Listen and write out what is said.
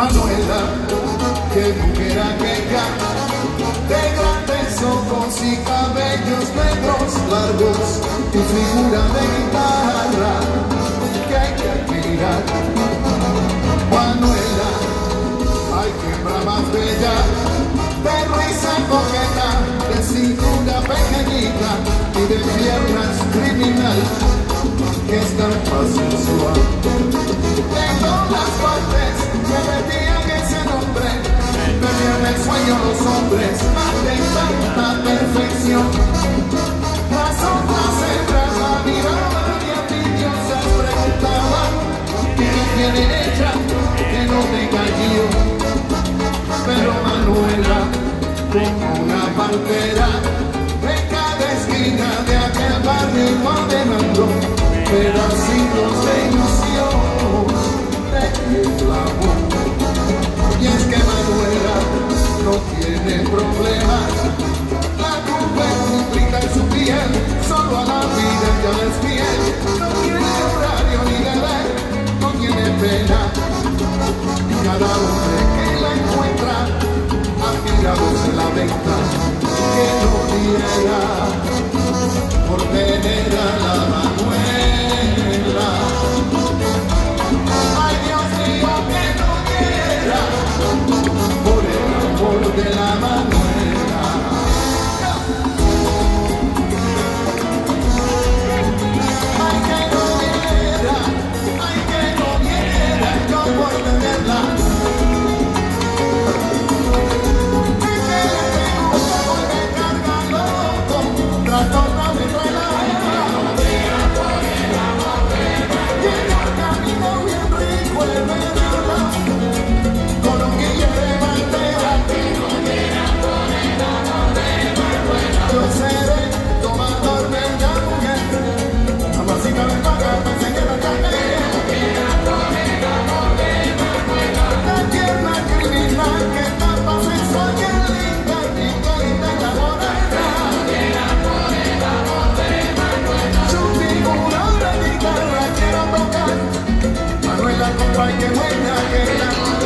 Manuela, que mujer aquella, de grandes ojos y cabellos negros largos, tu figura de guitarra, que hay que admirar. Manuela, hay que más bella, de risa coqueta. En todas las partes se metían ese nombre, perdían el sueño los hombres, atención a perfección, las sombra se traga, miraba y a ti yo se preguntaba, ¿quién tiene ella? Que no me cayó, pero Manuela como una pantera. problemas. la compra que buena